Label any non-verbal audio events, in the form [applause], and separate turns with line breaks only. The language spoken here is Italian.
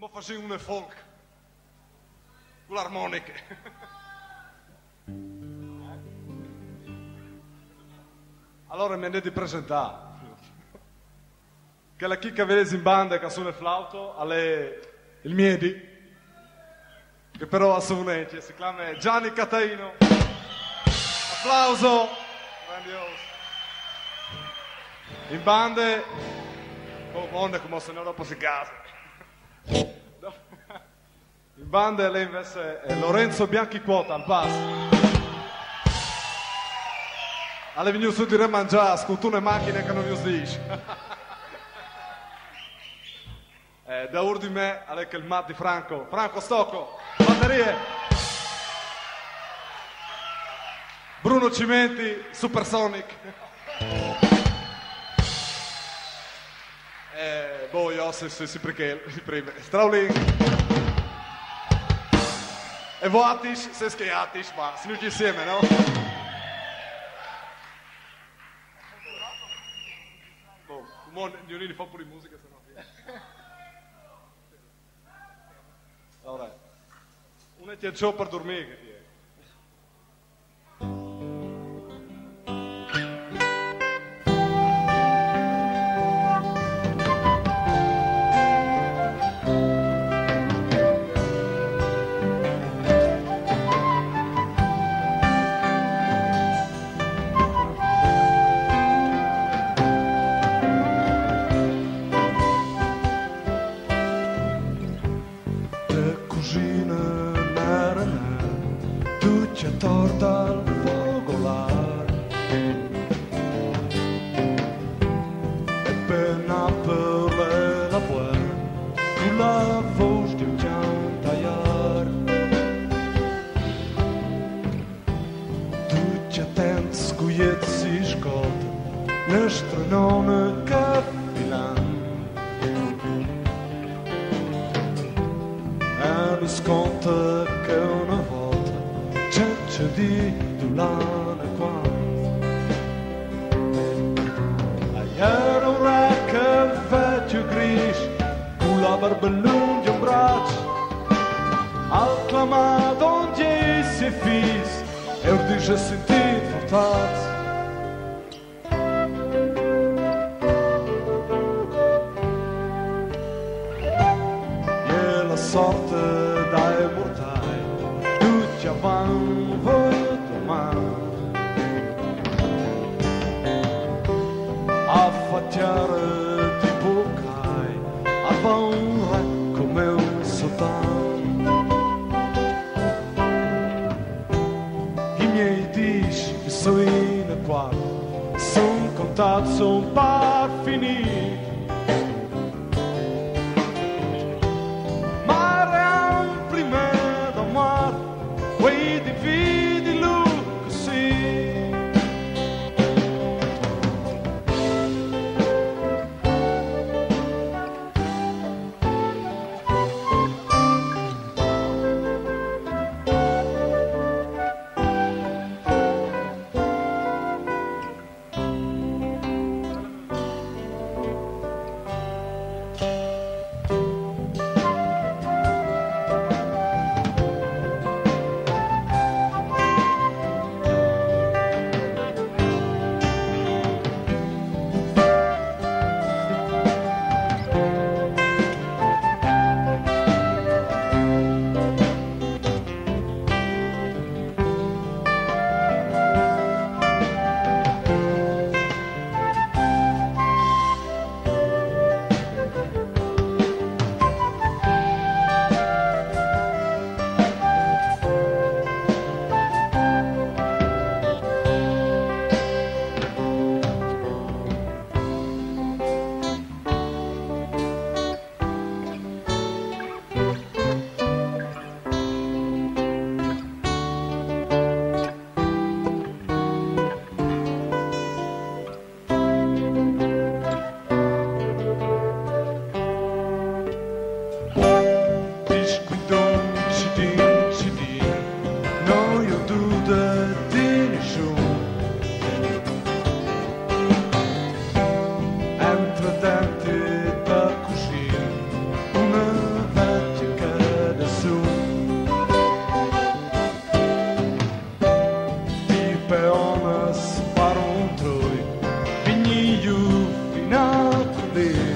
ma facevo un folk con l'armonica. Allora mi hanno di presentare che la chicca vedete in banda che suona il flauto, è il miedi, che però ha suonato, si chiama Gianni Cataino. Applauso! Grandioso! In bande, oh mondo come se no dopo si casa. In bande lei invece è Lorenzo Bianchi Quota al basso. Alle venuto su di remangiare, sculture macchine che non vi dice. [laughs] Eh, da ur di me, alle che il mat di Franco. Franco Stocco, batterie. Bruno Cimenti, Supersonic. Se si perché si prime. Strauling. E voatis, se schiatis, ma si tutti insieme, no? Come gli unini fa pure musica, se no. Allora, una ti ciò per dormire. që tëndë skujet si shkotë Në shtrënonë ka filan A në skontë kë në votë Që që di du lanë e kwantë A jërë ura kë vetë ju grish Kula bërbëllun gjë mbraqë. Altë la madon si fisë eu déjà senti vontade. E ela sorte stad zo'n paar finis. enough to this.